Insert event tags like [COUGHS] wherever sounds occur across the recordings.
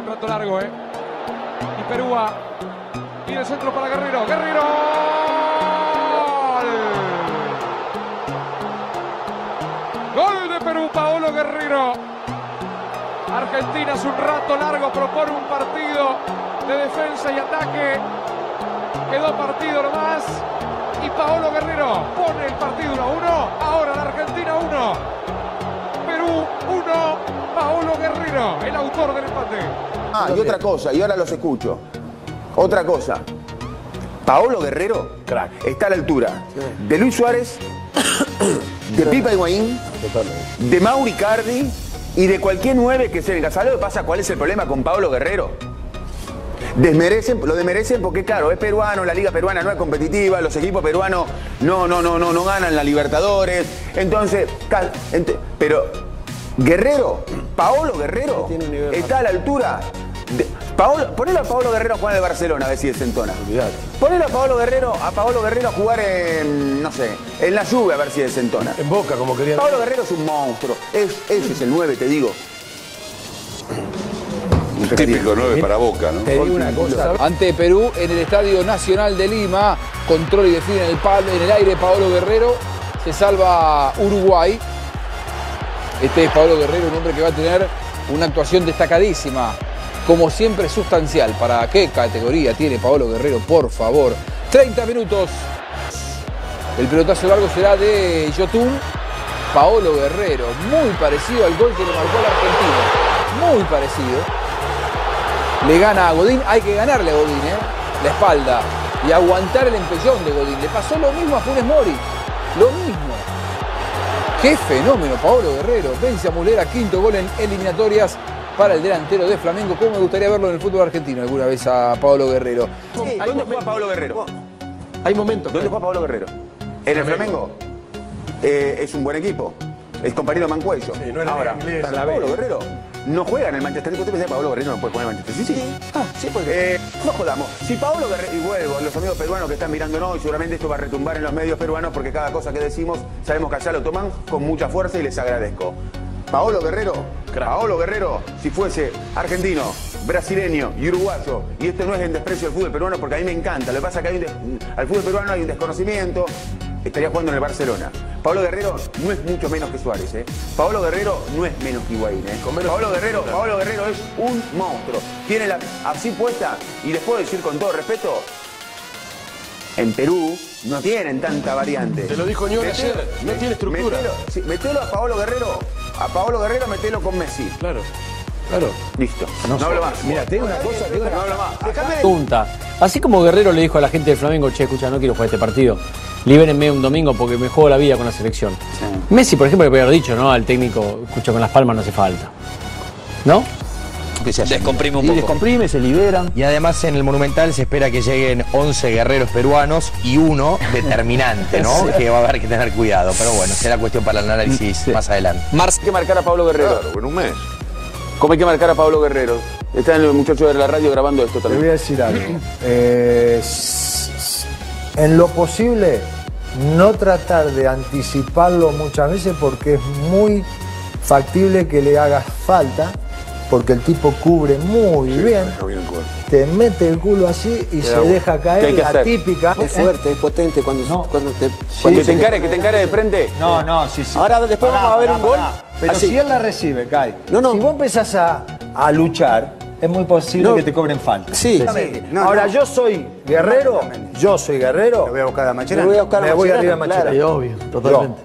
un rato largo, ¿eh? Y Perúa. Viene el centro para Guerrero. ¡Guerrero! ¡Gol! Gol de Perú, Paolo Guerrero. Argentina hace un rato largo propone un partido de defensa y ataque. Quedó partido nomás. Y Paolo Guerrero pone el partido 1 a 1. Ahora la Argentina 1. Perú 1. Paolo Guerrero, el autor del empate. Ah, y otra cosa, y ahora los escucho. Otra cosa. Paolo Guerrero está a la altura de Luis Suárez, [COUGHS] de Pipa Higuaín, de Mauri Cardi y de cualquier nueve que se venga. ¿Sabes lo que pasa? ¿Cuál es el problema con Paolo Guerrero? Desmerecen, lo desmerecen porque claro, es peruano, la liga peruana no es competitiva, los equipos peruanos no, no, no, no, no ganan la Libertadores. Entonces, cal- pero Guerrero, Paolo Guerrero, está a la altura. De, Paolo, ponelo a Paolo Guerrero a jugar en el Barcelona a ver si desentona. Ponelo a Paolo Guerrero, a Paolo Guerrero a jugar en, no sé, en la lluvia a ver si desentona. En Boca, como querían. Paolo Guerrero es un monstruo. Es, ese es el 9, te digo. Un típico 9 para Boca, ¿no? Te digo una cosa. Ante Perú en el Estadio Nacional de Lima, control y define en el, palo, en el aire Paolo Guerrero, se salva Uruguay. Este es Paolo Guerrero, un hombre que va a tener una actuación destacadísima, como siempre sustancial. ¿Para qué categoría tiene Paolo Guerrero, por favor? 30 minutos. El pelotazo largo será de Yotun. Paolo Guerrero, muy parecido al gol que le marcó a la Argentina. Muy parecido le gana a Godín, hay que ganarle a Godín, ¿eh? La espalda y aguantar el empellón de Godín. Le pasó lo mismo a Funes Mori, lo mismo. Qué fenómeno, Paolo Guerrero. Vence a Mulera, quinto gol en eliminatorias para el delantero de Flamengo. ¿Cómo me gustaría verlo en el fútbol argentino alguna vez a Paolo Guerrero? ¿Dónde juega Paolo Guerrero? Hay momentos. ¿Dónde juega Paolo Guerrero? En el Flamengo. Eh, es un buen equipo. Es compañero de Mancuello. Sí, no era Ahora, inglés, para la Paolo B. Guerrero no juega en el Manchester United. ¿Usted piensa que Paolo Guerrero no puede jugar en el Manchester City? Ah, sí, porque... Eh, no jodamos. Si Paolo Guerrero... Y vuelvo, los amigos peruanos que están mirándonos, y seguramente esto va a retumbar en los medios peruanos porque cada cosa que decimos sabemos que allá lo toman con mucha fuerza y les agradezco. Paolo Guerrero, Paolo Guerrero, si fuese argentino, brasileño y uruguayo, y esto no es en desprecio del fútbol peruano porque a mí me encanta, lo que pasa es que hay un des- al fútbol peruano hay un desconocimiento, estaría jugando en el Barcelona. Paolo Guerrero no es mucho menos que Suárez, ¿eh? Paolo Guerrero no es menos que Higuaín, ¿eh? Paolo Guerrero, Paolo Guerrero es un monstruo. Tiene la así puesta y les puedo decir con todo respeto, en Perú no tienen tanta variante. Te lo dijo Ñori ayer, no tiene estructura. Metelo, sí, metelo a Paolo Guerrero, a Paolo Guerrero metelo con Messi. Claro, claro. Listo. No, hablo más. Mira, te digo una cosa, te digo una No hablo más. De- Pregunta. Así como Guerrero le dijo a la gente del Flamengo, che, escucha, no quiero jugar este partido. Libérenme un domingo porque me juego la vida con la selección. Messi, por ejemplo, le podría haber dicho, ¿no? Al técnico, escucha, con las palmas no hace falta. ¿No? Descomprime un Y poco. descomprime, se liberan. Y además en el Monumental se espera que lleguen 11 guerreros peruanos y uno [LAUGHS] determinante, ¿no? Que va a haber que tener cuidado. Pero bueno, será cuestión para el análisis más adelante. Hay que marcar a Pablo Guerrero. Claro, en un mes. ¿Cómo hay que marcar a Pablo Guerrero? Están los muchachos de la radio grabando esto Te voy también. a decir algo. Eh, en lo posible, no tratar de anticiparlo muchas veces porque es muy factible que le hagas falta, porque el tipo cubre muy bien, te mete el culo así y se bueno. deja ¿Qué caer la hacer? típica. Es fuerte, es potente cuando, No. cuando te. que te encare, que te encare de frente. No, no, sí, sí. Ahora, después vamos a ver un gol. Pero Así. si él la recibe, Kai, No, no. si vos empezás a, a luchar, es muy posible No. que te cobren falta. Sí. Exactamente. Sí. No, Ahora, no. yo soy guerrero, yo soy guerrero. voy a buscar a Me voy a buscar a me voy Mascherano, arriba de Macherano. claro. obvio, totalmente.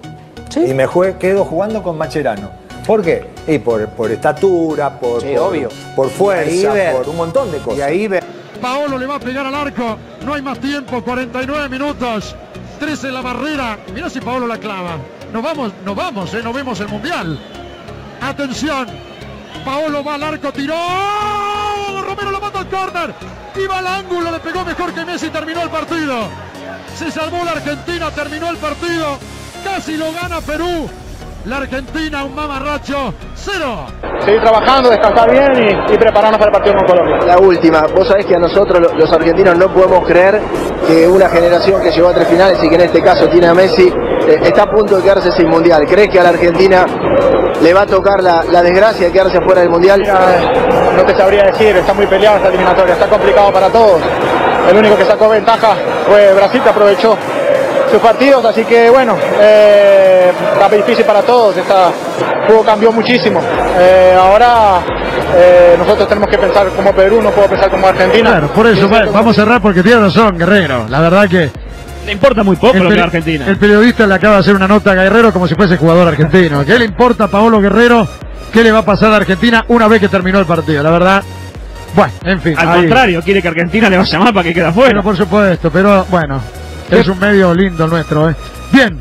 Y me jue- quedo jugando con Macherano. ¿Por qué? Y por, por estatura, por, Sí, por, obvio. por fuerza, Y ahí ver. por un montón de cosas. Y ahí ve. Paolo le va a pegar al arco. No hay más tiempo, 49 minutos. 13 en la barrera. Mira si Paolo la clava. Nos vamos, nos vamos, eh, nos vemos el mundial. Atención. Paolo va al arco, tiró. Romero lo manda al córner. Iba al ángulo, le pegó mejor que Messi, terminó el partido. Se salvó la Argentina, terminó el partido. Casi lo gana Perú. La Argentina, un mamarracho, cero. seguir trabajando, descansar bien y, y prepararnos para el partido con Colombia. La última, vos sabés que a nosotros lo- los argentinos no podemos creer que una generación que llegó a tres finales y que en este caso tiene a Messi está a punto de quedarse sin mundial. ¿Crees que a la Argentina le va a tocar la, la desgracia de quedarse fuera del Mundial. No te sabría decir, está muy peleada esta eliminatoria, está complicado para todos. El único que sacó ventaja fue Brasil, que aprovechó sus partidos, así que bueno, eh, está difícil para todos, esta el juego cambió muchísimo. Eh, ahora eh, nosotros tenemos que pensar como Perú, no puedo pensar como Argentina. Claro, por eso va- vamos a cerrar porque tiene razón, Guerrero. La verdad que. Le importa muy poco el lo que es Argentina. El periodista le acaba de hacer una nota a Guerrero como si fuese jugador argentino. ¿Qué le importa a Paolo Guerrero? ¿Qué le va a pasar a Argentina una vez que terminó el partido? La verdad. Bueno, en fin. Al ahí. contrario, quiere que Argentina le vaya mal para que quede afuera. Bueno, por supuesto, pero bueno, es un medio lindo el nuestro, ¿eh? Bien,